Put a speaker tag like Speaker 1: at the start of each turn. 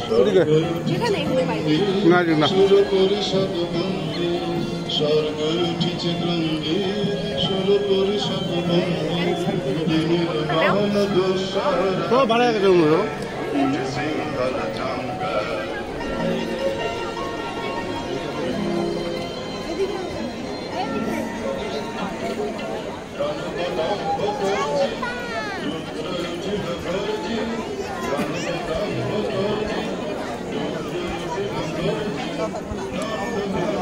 Speaker 1: বাইরে
Speaker 2: না না।
Speaker 3: স্বর্গ উঠিছে ক্রন্দে সুর পরিষদ
Speaker 2: ভাড়া গেছে な
Speaker 3: るほ
Speaker 1: どね。